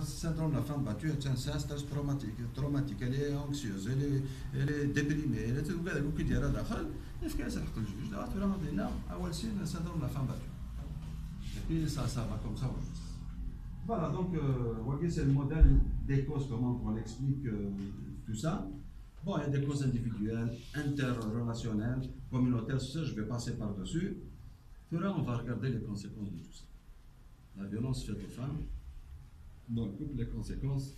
syndrome de la femme battue, c'est un stress traumatique, traumatique, elle est anxieuse, elle est, elle est déprimée, elle est tout le monde qui dit est-ce qu'elle s'est le juge? Là, tu vraiment dit non, awal c'est le syndrome de la femme battue. Et puis ça, ça va comme ça. Voilà, donc, euh, voyez, c'est le modèle des causes, comment on l'explique euh, tout ça. Bon, il y a des causes individuelles, interrelationnelles, communautaires, ça, je vais passer par-dessus. Puis là, on va regarder les conséquences de tout ça. La violence faite aux femmes, le couple, les conséquences,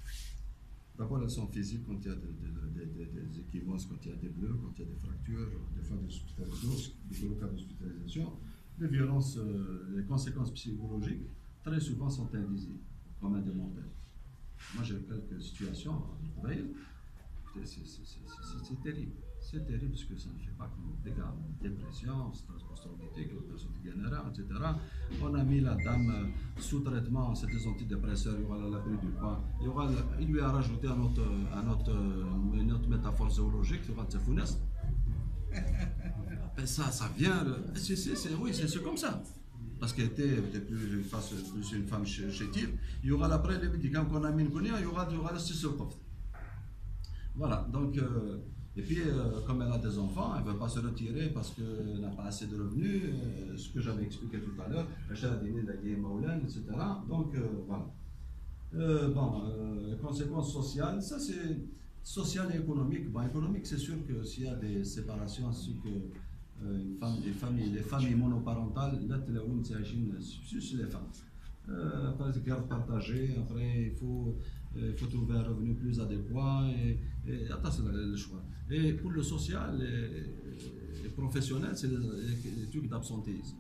d'abord elles sont physiques quand il y a des, des, des, équivalences, quand il y a des bleus, quand il y a des fractures, des fois des hospitalisations, des cas d'hospitalisation. Les violences, euh, les conséquences psychologiques, très souvent sont invisibles, comme indemontables. Moi j'ai quelques situations, c'est terrible. C'est terrible parce que ça ne fait pas comme dégâts, dépression, stress post-traumatique, etc. On a mis la dame euh, sous traitement, c'est des antidépresseurs, il y aura la prise du poids. Il, aura, il lui a rajouté un autre, un autre, euh, une autre métaphore zoologique, il y aura. Et ça, ça vient. C'est, c'est, oui, c'est, comme ça. Parce qu'elle était, était plus, plus, une femme chétive. Il y aura après les médicaments qu'on a mis, il y aura, il y aura le Voilà, donc. Euh, et puis, euh, comme elle a des enfants, elle ne veut pas se retirer parce qu'elle n'a pas assez de revenus, euh, ce que j'avais expliqué tout à l'heure, etc. Donc, euh, voilà. bon, les conséquences sociales, ça c'est social et économique. Bon, économique, c'est sûr que s'il y a des séparations, c'est que une femme, les, familles, les familles monoparentales, là, c'est les femmes. après, les gardes partagées, après, il faut il faut trouver un revenu plus adéquat et, et c'est le choix. Et pour le social et, professionnel, c'est les, trucs d'absentéisme.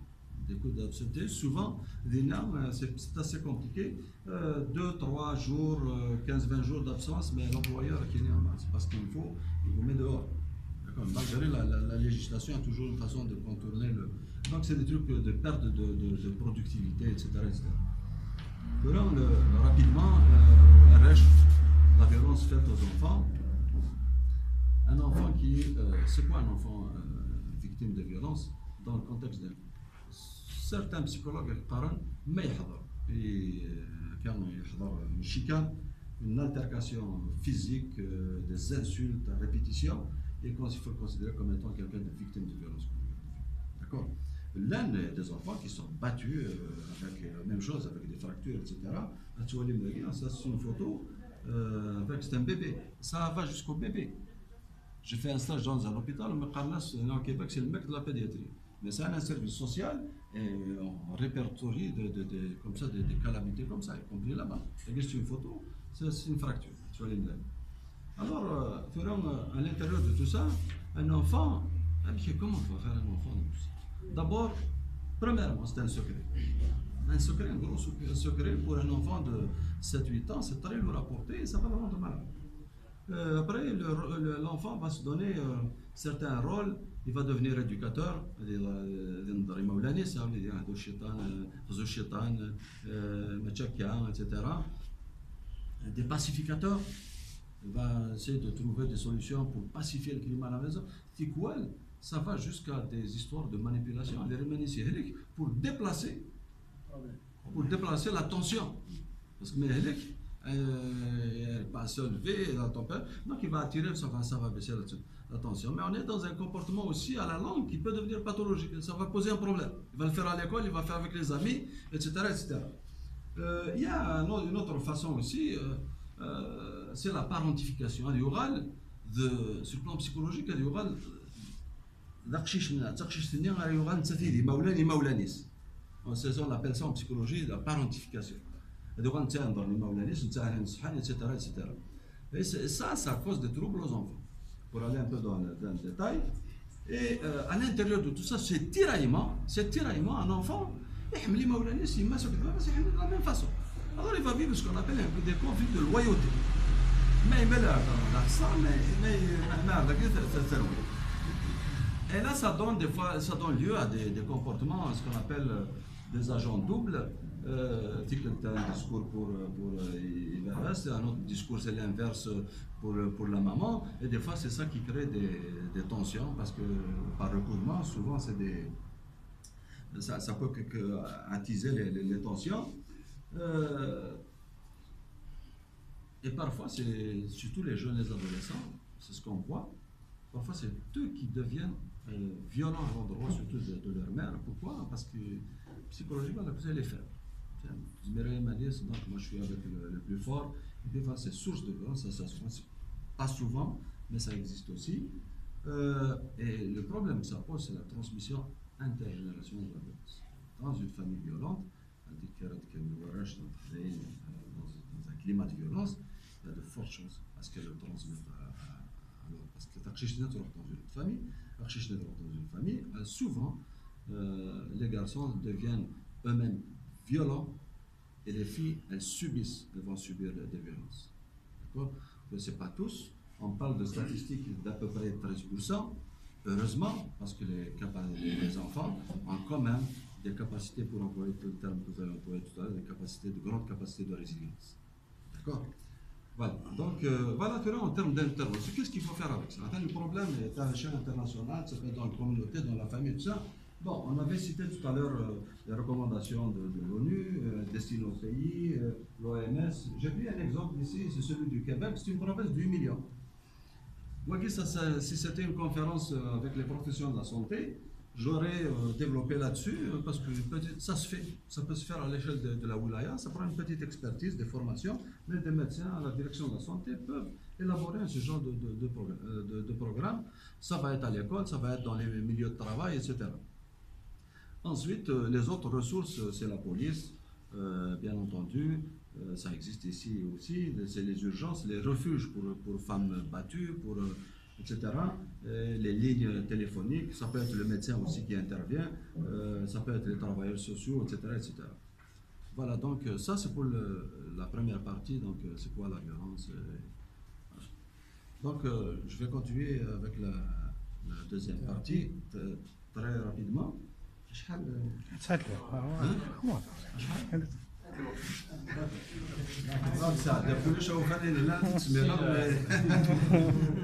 Des coups d'absentéisme, souvent, c'est assez compliqué. Euh, deux, trois jours, 15, euh, 20 jours d'absence, mais l'employeur qui est en masse parce qu'il faut, il vous met dehors. Malgré la, la, législation, il y a toujours une façon de contourner le. Donc, c'est des trucs de perte de, productivité, etc. le, rapidement, euh, la violence faite aux enfants. Un enfant qui. Euh, c'est quoi un enfant euh, victime de violence dans le contexte d'un. Certains psychologues parlent, mais et quand une chicane, une altercation physique, des insultes à répétition, et il faut le considérer comme étant quelqu'un de victime de violence D'accord? L'un des enfants qui sont battus euh, avec la même chose, avec des fractures, etc. Ça, c'est une photo euh, avec c'est un bébé. Ça va jusqu'au bébé. J'ai fait un stage dans un hôpital, au Québec, c'est le mec de la pédiatrie. Mais c'est un service social et on répertorie comme ça, des, calamités comme ça, y compris là-bas. C'est une photo, c'est une fracture. Alors, euh, à l'intérieur de tout ça, un enfant, comment on va faire un enfant de tout ça? D'abord, premièrement, c'est un secret. Un secret, un gros secret pour un enfant de 7-8 ans, c'est très lourd à porter et ça va le rendre malade. Euh, après, l'enfant va se donner euh, certains rôles, il va devenir éducateur, etc. Des pacificateurs, il va essayer de trouver des solutions pour pacifier le climat à la maison. quoi ça va jusqu'à des histoires de manipulation, pour déplacer, pour déplacer la tension. Parce que Mehelik, euh, elle va se lever ton père, donc il va attirer, ça va, ça va baisser la, tension. Mais on est dans un comportement aussi à la langue qui peut devenir pathologique, ça va poser un problème. Il va le faire à l'école, il va le faire avec les amis, etc. etc. Euh, il y a une autre façon aussi, euh, c'est la parentification. Il y aura, de, sur le plan psychologique, il y aura c'est on appelle ça en psychologie la parentification et ça ça cause des troubles aux enfants pour aller un peu dans le, détail et euh, à l'intérieur de tout ça c'est tiraillement c'est tiraillement un enfant il de la même façon alors il va vivre ce qu'on appelle un peu des conflits de loyauté mais il met dans ça mais mais et là, ça donne des fois, ça donne lieu à des, comportements, ce qu'on appelle euh, des agents doubles. Euh, tu as un discours pour, pour euh, un autre discours c'est l'inverse pour, pour la maman. Et des fois, c'est ça qui crée des, tensions parce que par recouvrement, souvent, c'est des, ça, peut attiser les, tensions. Euh, Et parfois, c'est surtout les jeunes, les adolescents, c'est ce qu'on voit. Parfois, c'est eux qui deviennent euh, violents à l'endroit, surtout de, leur mère. Pourquoi? Parce que psychologiquement, la les faible. Donc, moi, je suis avec le, plus fort. Et des fois, c'est source de violence, ça, ça, pas souvent, mais ça existe aussi. Euh, et le problème ça pose, c'est la transmission intergénérationnelle de la violence. Dans une famille violente, dans un climat de violence, il y a de fortes chances à ce qu'elle le transmette à, parce que dans une famille, dans une famille, souvent, euh, les garçons deviennent eux-mêmes violents et les filles, elles subissent, elles vont subir des violences. D'accord? Ce n'est pas tous. On parle de statistiques d'à peu près 13%. Heureusement, parce que les, les enfants ont quand même des capacités, pour employer le terme que vous avez employé tout à l'heure, des capacités, de grandes capacités de résilience. D'accord? Voilà. Donc, euh, voilà, en termes d'intervention, qu'est-ce qu'il faut faire avec ça? Le problème est à l'échelle internationale, ça peut être dans la communauté, dans la famille, tout ça. Bon, on avait cité tout à l'heure euh, les recommandations de, l'ONU, euh, destinées aux pays, euh, l'OMS. J'ai pris un exemple ici, c'est celui du Québec, c'est une province de 8 millions. Moi, si c'était une conférence avec les professions de la santé, j'aurais développé là-dessus, parce que ça se fait, ça peut se faire à l'échelle de, la Wilaya, ça prend une petite expertise, des formations, mais des médecins à la direction de la santé peuvent élaborer ce genre de, de programme. Ça va être à l'école, ça va être dans les milieux de travail, etc. Ensuite, euh, les autres ressources, euh, c'est la police, euh, bien entendu. ça existe ici aussi. C'est les urgences, les refuges pour femmes battues, pour, etc. les lignes téléphoniques, ça peut être le médecin aussi qui intervient, ça peut être les travailleurs sociaux, etc. etc. Voilà, donc ça c'est pour la première partie, donc c'est quoi la violence. Donc je vais continuer avec la, la deuxième partie très rapidement.